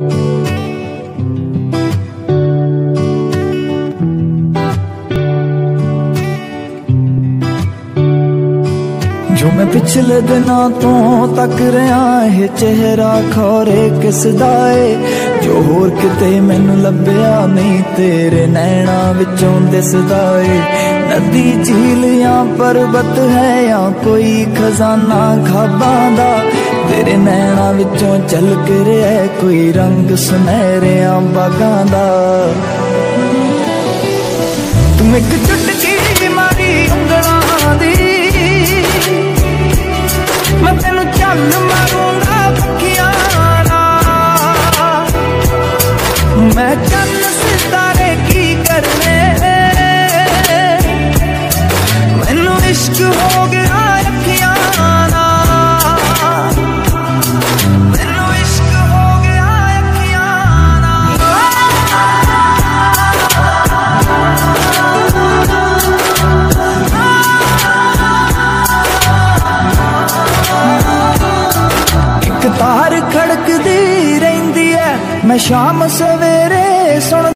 ਜੋ ਮੈਂ ਪਿਛਲੇ ਦਿਨਾਂ ਤੋਂ ਤੱਕ ਰਿਆਂ ਇਹ ਚਿਹਰਾ ਖੋਰੇ ਕਿਸ ਦਾ ਏ? ਜੋ ਹੋਰ ਕਿਤੇ ਮੈਨੂੰ ਲੱਭਿਆ ਨਹੀਂ, ਤੇਰੇ ਨੈਣਾ ਵਿੱਚੋਂ ਦਿਸਦਾ ਏ। ਨਦੀ ਝੀਲ ਜਾਂ ਪਰਬਤ ਹੈ ਜਾਂ ਕੋਈ ਖਜ਼ਾਨਾ ਖਾਬਾਂ ਦਾ, ਤੇਰੇ ਨੈਣ ਵਿੱਚੋਂ ਝਲਕ ਰਿਹਾ ਕੋਈ ਰੰਗ ਸੁਨਹਿਰਿਆਂ ਬਾਗਾਂ ਦਾ। ਤੂੰ ਇੱਕ ਚੁਟਕੀ ਮਾਰੀ ਉਂਗਲਾਂ ਦੀ। ਮੈਂ ਤੈਨੂੰ ਚੱਲ ਮਾਰੂੰਗਾ ਪੱਖੀਆਂ ਨਾਲ। ਮੈਂ ਚੰਨ ਸਿਤਾਰੇ ਕੀ ਕਰਨੇ? ਮੈਨੂੰ ਇਸ਼ਕ ਹੋ ਗਿਆ ਤਾਰ ਖੜਕਦੀ ਰਹਿੰਦੀ ਐ। ਮੈਂ ਸ਼ਾਮ ਸਵੇਰੇ ਸੁਣ